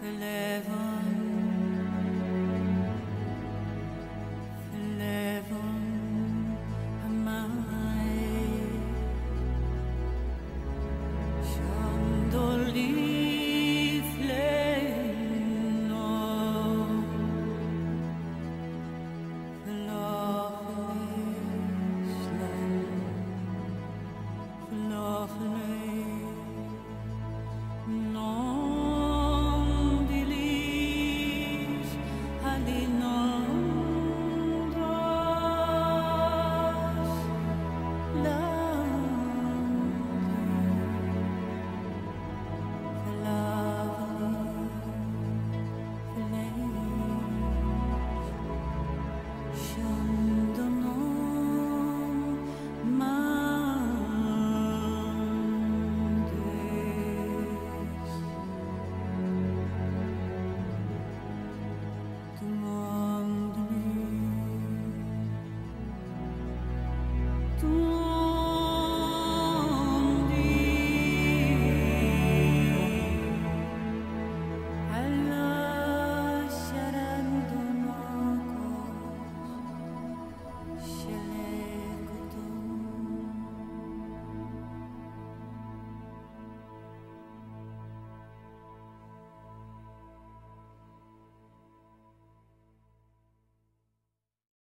the level